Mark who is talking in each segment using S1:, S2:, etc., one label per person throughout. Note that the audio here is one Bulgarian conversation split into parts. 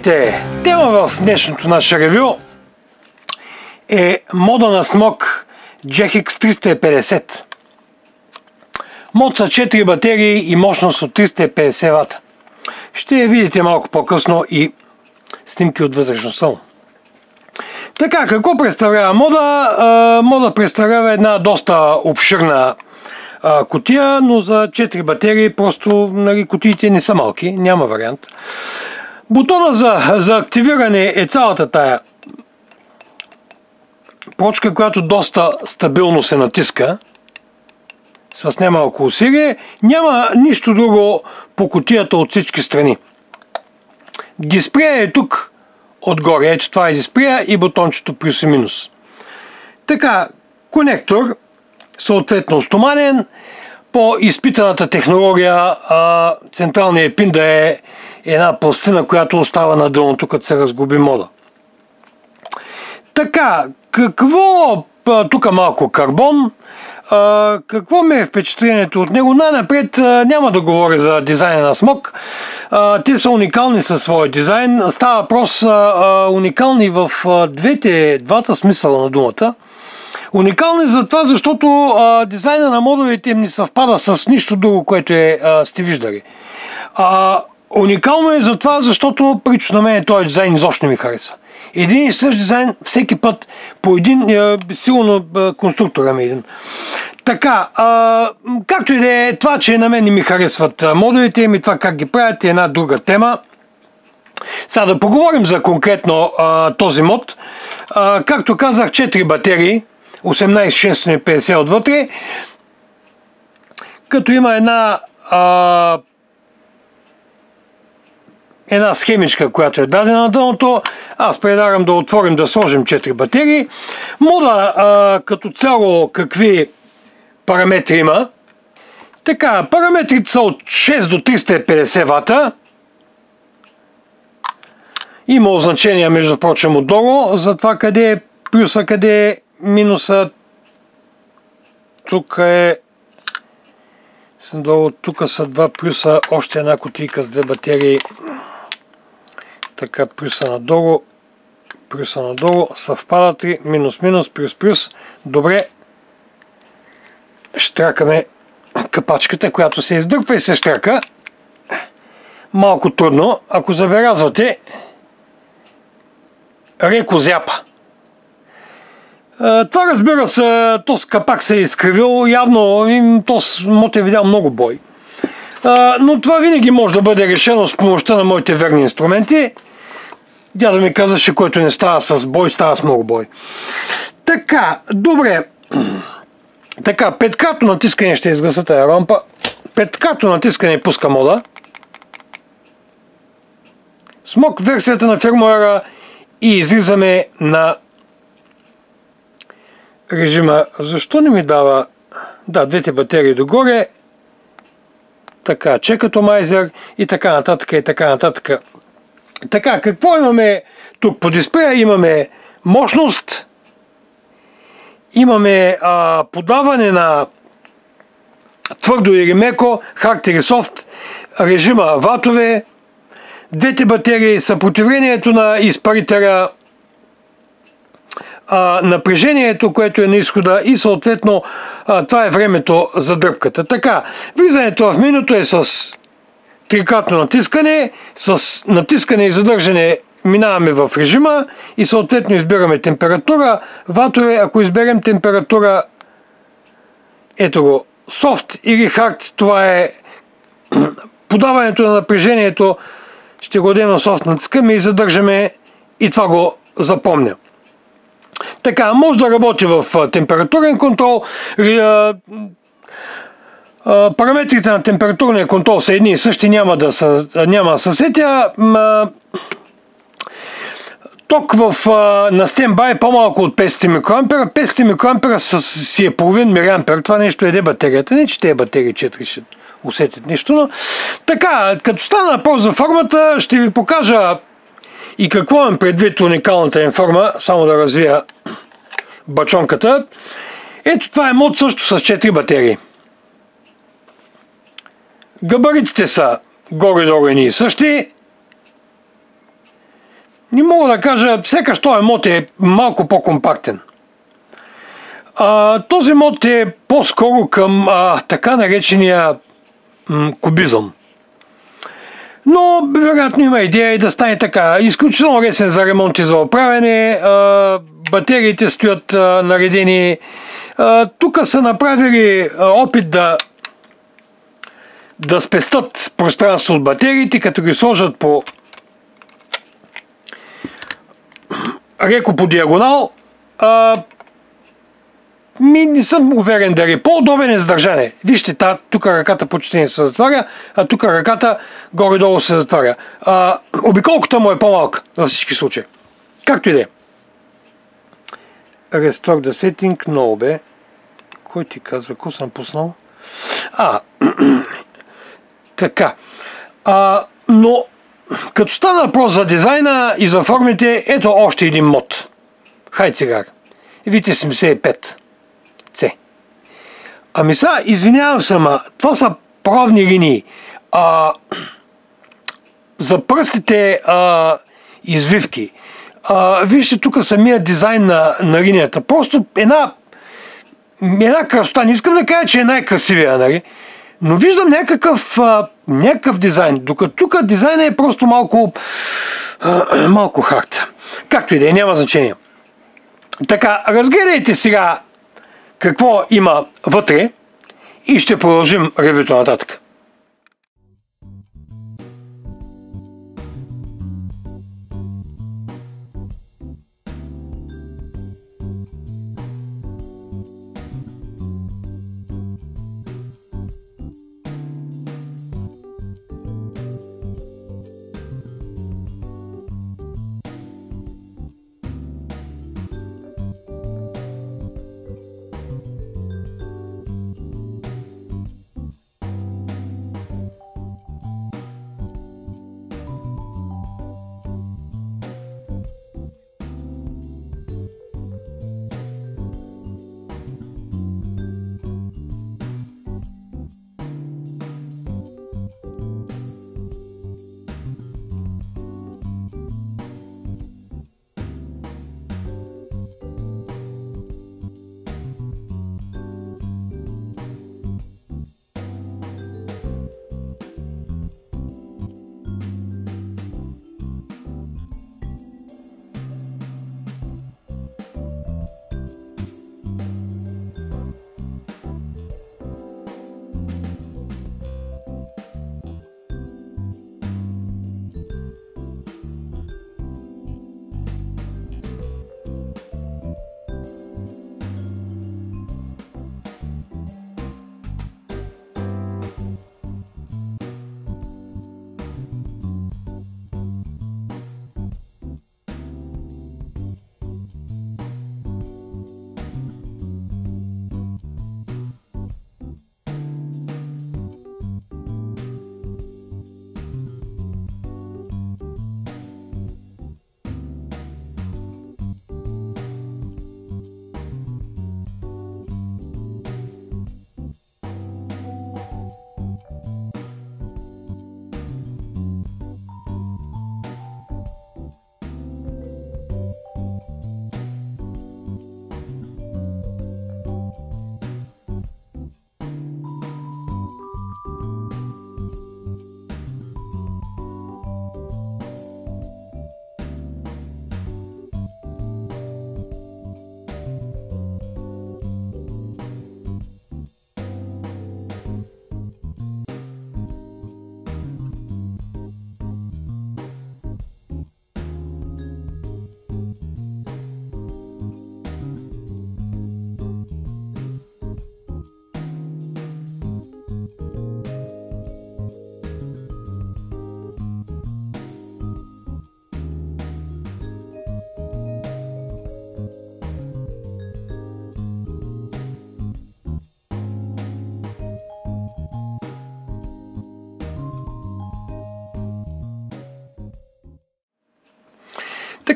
S1: Здравейте! Тема в днешното наше ревю е мода на смок GX 350. Мод са 4 батерии и мощност от 350 Вт. Ще я видите малко по-късно и снимки от вътрешността му. Така, какво представлява мода? Мода представлява една доста обширна котия, но за 4 батерии просто нали, котиите не са малки, няма вариант. Бутона за, за активиране е цялата тая почка, която доста стабилно се натиска с немалко усилие. Няма нищо друго по котията от всички страни. Дисплея е тук отгоре. Ето това е дисплея и бутончето плюс и минус. Така, конектор, съответно стоманен, по изпитаната технология централният пин да е една пластина, която остава на дъното, като се разгуби мода. Така, какво, тук малко карбон, какво ми е впечатлението от него? Най-напред няма да говоря за дизайна на смок. Те са уникални със своя дизайн. Става въпрос уникални в двете, двата смисъла на думата. Уникални за това, защото дизайна на модулите им не съвпада с нищо друго, което е, сте виждали. Уникално е за това, защото причо на мен този дизайн изобщо не ми харесва. Един и същ дизайн всеки път по един, е, сигурно е, конструктора ми е един. Така, а, както и да е, това, че на мен не ми харесват модулите ми, това как ги правят е една друга тема. Сега да поговорим за конкретно а, този мод. А, както казах, 4 батерии, 18-650 отвътре, като има една а, една схемичка, която е дадена на дъното. Аз предлагам да отворим, да сложим 4 батерии. Мода а, като цяло какви параметри има. Така, параметрите са от 6 до 350 вата. Има означения, между прочим, отдолу, за това къде е плюса, къде е минуса. Тук е долу, тук са два плюса, още една кутийка с две батерии така плюса надолу, плюса надолу, съвпадат ли, минус, минус, плюс, плюс. Добре, штракаме капачката, която се издърпва и се штрака. Малко трудно. Ако забелязвате, реко зяпа. Това разбира се, този капак се е изкривил, явно този мот е видял много бой. Но това винаги може да бъде решено с помощта на моите верни инструменти. Дядо ми казаше, който не става с бой, става с много бой. Така, добре. Така, петкато натискане ще изгаса тази рампа. Петкато натискане пуска мода. Смок версията на фирмуера и излизаме на режима. Защо не ми дава... Да, двете батерии догоре. Така, чекатомайзер и така нататък и така нататък. Така, какво имаме тук по дисплея? Имаме мощност, имаме а, подаване на твърдо или меко, или софт, режима ватове, двете батерии, съпротивлението на изпарителя, а, напрежението, което е на изхода и съответно а, това е времето за дръпката. Така, влизането в минуто е с трикратно натискане, с натискане и задържане минаваме в режима и съответно избираме температура. Ватове, ако изберем температура, ето го, софт или хард, това е подаването на напрежението, ще го дадем на софт, натискаме и задържаме и това го запомня. Така, може да работи в температурен контрол, Параметрите на температурния контрол са едни и същи, няма да са, няма съсетя. Ток в, на стенбай е по-малко от 500 микроампера. 500 микроампера си е половин мириампер. Това нещо еде батерията. Не, че тези батерии 4 ще усетят нещо, но така, като стана въпрос за формата, ще ви покажа и какво имам предвид уникалната им форма, само да развия бачонката. Ето това е мод също с 4 батерии. Габаритите са горе-долу и същи. не мога да кажа, сякаш този мод е малко по-компактен. Този мод е по-скоро към а, така наречения м, кубизъм. Но вероятно има идея и да стане така. Изключително лесен за ремонт и за оправяне. Батериите стоят наредени. Тук са направили опит да да спестат пространство от батериите, като ги сложат по реко по диагонал. А, ми не съм уверен дали. По-удобен е за държане. Вижте, та, тук ръката почти не се затваря, а тук ръката горе-долу се затваря. А, обиколката му е по-малка във всички случаи. Както и да е. Restore the setting. Много бе. Кой ти казва? Ко съм пуснал? А, така. А, но като стана въпрос за дизайна и за формите, ето още един мод. Хай цигар. Вите 75. C. Ами сега, извинявам се, ма, това са правни линии. А, за пръстите а, извивки. А, вижте тук самия дизайн на, на линията. Просто една, една красота. Не искам да кажа, че е най-красивия, нали? Но виждам някакъв, а, някакъв дизайн. Докато тук дизайнът е просто малко, а, малко хард. Както и да е, няма значение. Така, разгледайте сега какво има вътре и ще продължим ревюто нататък.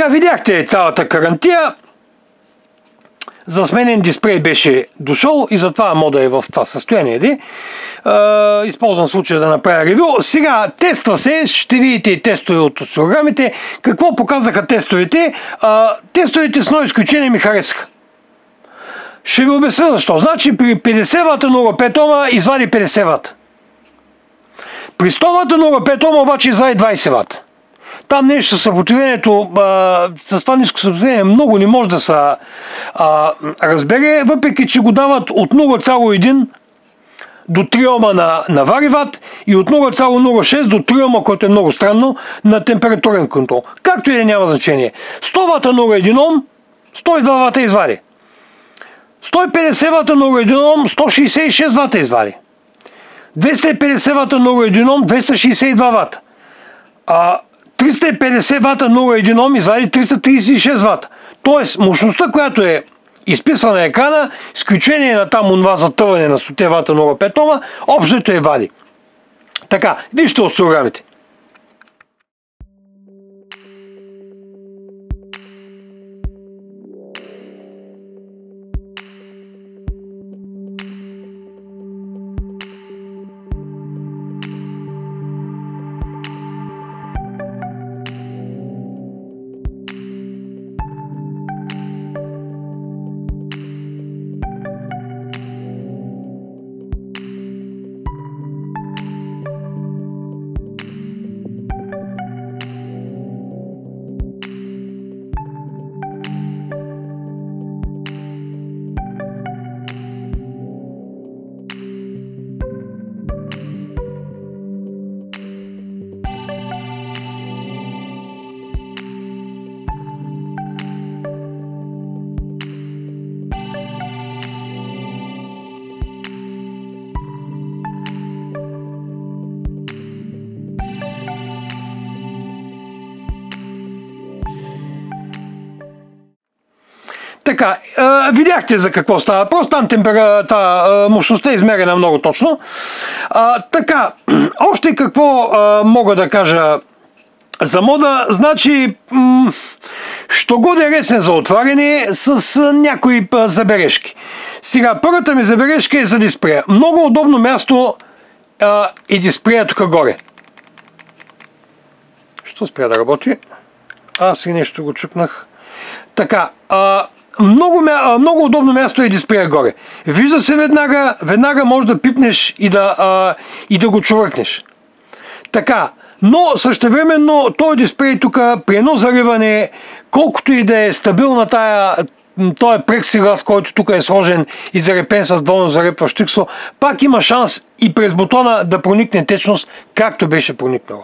S1: Така, видяхте цялата карантия. за сменен дисплей беше дошъл и затова мода е в това състояние. Де? използвам случая да направя ревю. Сега тества се, ще видите и тестове от програмите. Какво показаха тестовете? тестовете с едно изключение ми харесаха. Ще ви обясня защо. Значи при 50 вата 0,5 ома извади 50 вата. При 100 вата 0,5 ома обаче извади 20 вата. Там нещо с съпротивлението, с това ниско съпротивление много не може да се разбере, въпреки че го дават от 0,1 до 3 ома на, на вариват и от 0,06 до 3 ома, което е много странно, на температурен контрол. Както и да няма значение. 100 вата 0,1 ом, 102 вата извади. 150 вата 0,1 ом, 166 вата извади. 250 вата 0,1 ом, 262 вата. А 350 вата 0,1 ом извади 336 вата. Тоест, мощността, която е изписана на екрана, изключение на там онова затъване на 100 вата 0,5 ома, общото е вади. Така, вижте осцилограмите. Така, а, видяхте за какво става Просто Там температура, мощността е измерена много точно. А, така, още какво а, мога да кажа за мода, значи, що годе ресен за отваряне с а, някои а, забележки. Сега, първата ми забележка е за дисплея. Много удобно място а, е дисплея тук горе. Що спря да работи? Аз и нещо го чукнах. Така, а, много, много удобно място е дисплея горе. Вижда се веднага, веднага може да пипнеш и да, а, и да го чувъркнеш. Така, но същевременно този дисплей тук при едно зариване, колкото и да е стабилна тая, той е прексиглас, който тук е сложен и зарепен с двойно зарепващ тиксо, пак има шанс и през бутона да проникне течност, както беше проникнала.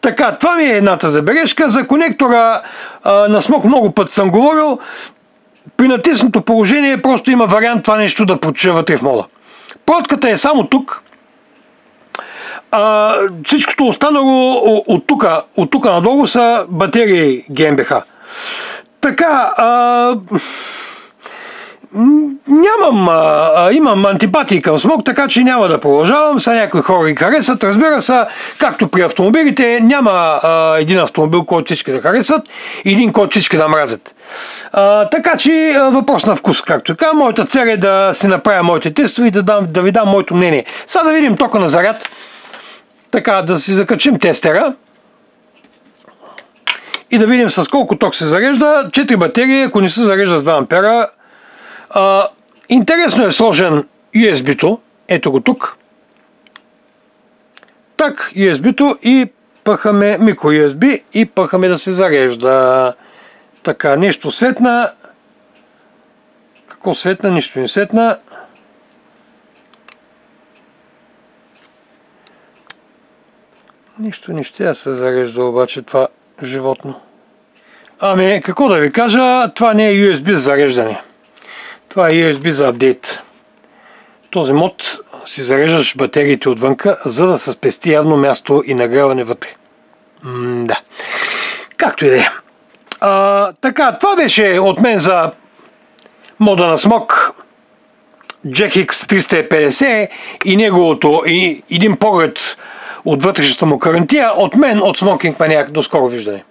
S1: Така, това ми е едната забележка. За конектора а, на смок много път съм говорил при натиснато положение просто има вариант това нещо да вътре в мода. Протката е само тук. А, всичкото останало от тук, от тук надолу са батерии GmbH. Така, а, Нямам, а, имам антипатии към смог, така че няма да продължавам. Са някои хора ги харесват. Разбира се, както при автомобилите, няма а, един автомобил, който всички да харесват и един, който всички да мразят. А, така че а, въпрос на вкус, както така. Моята цел е да си направя моите тестове и да, дам, да ви дам моето мнение. Сега да видим тока на заряд. Така, да си закачим тестера и да видим с колко ток се зарежда. 4 батерии, ако не се зарежда с 2 ампера, а, интересно е сложен USB-то. Ето го тук. Так, USB-то и пъхаме микро USB и пъхаме да се зарежда. Така, нещо светна. Какво светна? Нищо не светна. Нищо не ще се зарежда обаче това животно. Ами, какво да ви кажа, това не е USB за зареждане. Това е USB за апдейт. Този мод си зареждаш батериите отвънка, за да се спести явно място и нагряване вътре. Да. Както и да е. Така, това беше от мен за мода на смок GX 350 и неговото и един поглед от вътрешната му карантия. От мен, от Smoking Maniac. До скоро виждане.